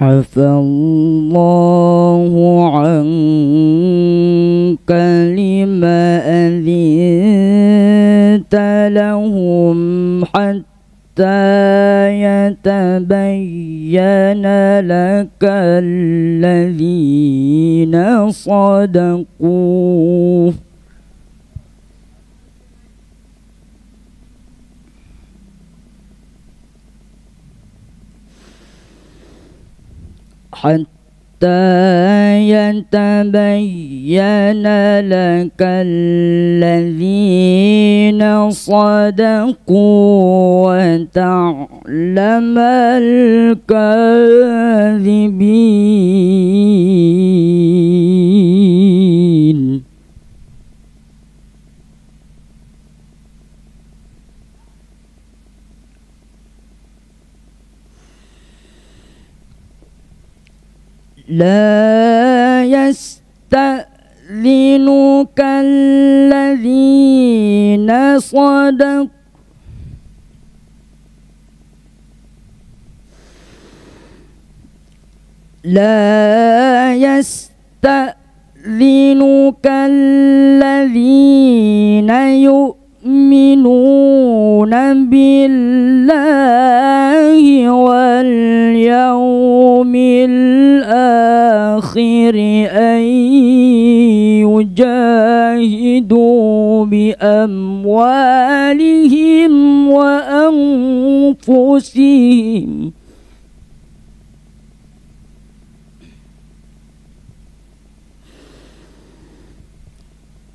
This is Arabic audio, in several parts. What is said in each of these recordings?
عفى الله عنك لما أذنت لهم حتى يتبين لك الذين صدقوا حتى يتبين لك الذين صدقوا وتعلم الكاذبين. لا يستأذنك الذين صدقوا. لا يستأذنك الذين يؤمنون بالله. بأموالهم وأنفسهم.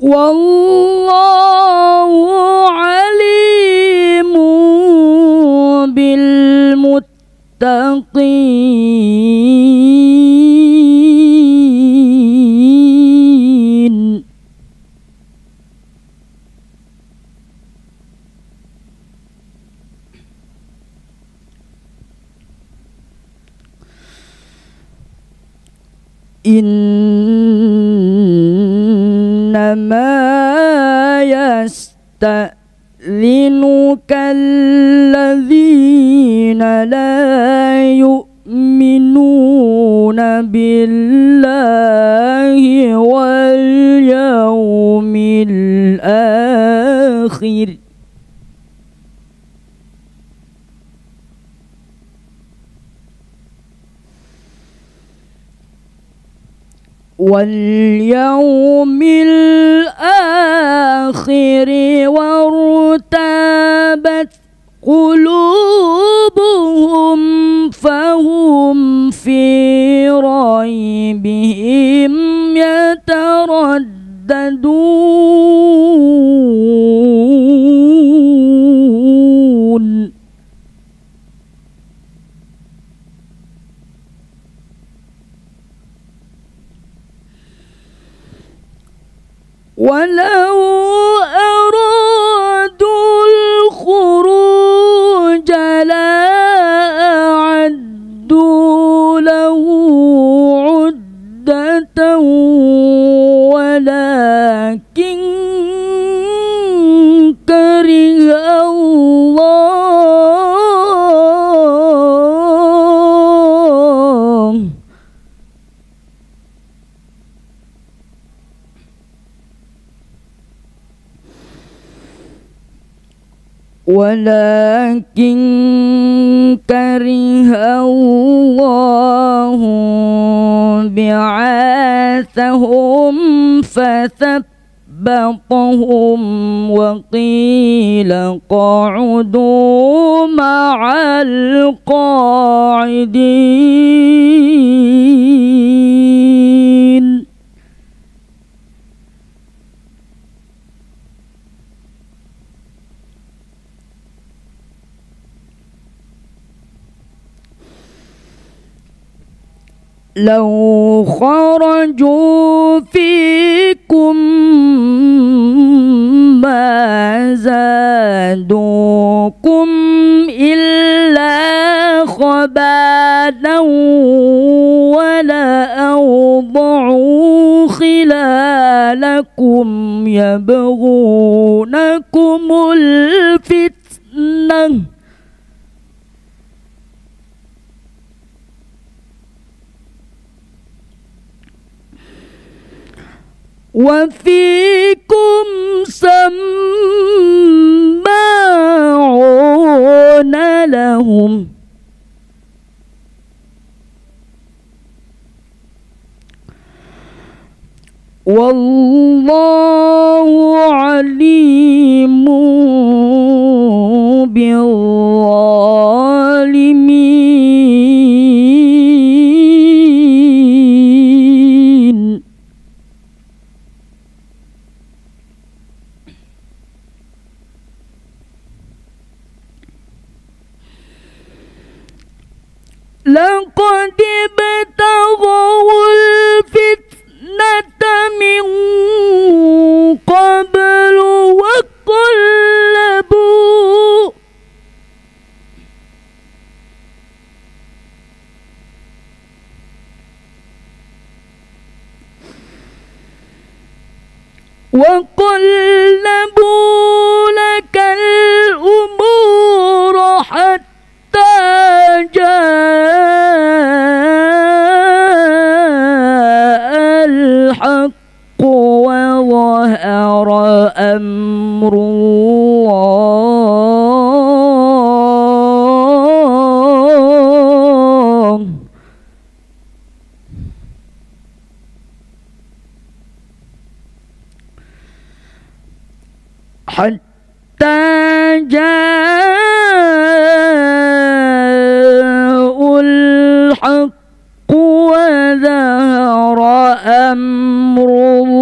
والله عليم بالمتقين. إنما يستأذنك الذين لا يؤمنون بالله واليوم الآخر. واليوم الآخر وارتابت قلوبهم فهم في ريبهم يترددون. ولو ولكن كره الله بعاثهم فثبطهم وقيل قعدوا مع القاعدين. لو خرجوا فيكم ما زادوكم إلا خبالا ولا أوضعوا خلالكم يبغونكم الفتنة. وفيكم سماعون لهم. والله عليم لقد ابتغوا الفتنة من قبل وقلبوا. وقلبوا أمر الله. حتى جاء الحق وظهر أمر الله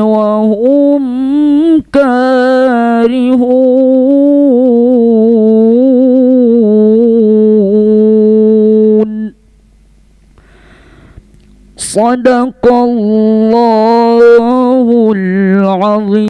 وهم كارهون. صدق الله العظيم.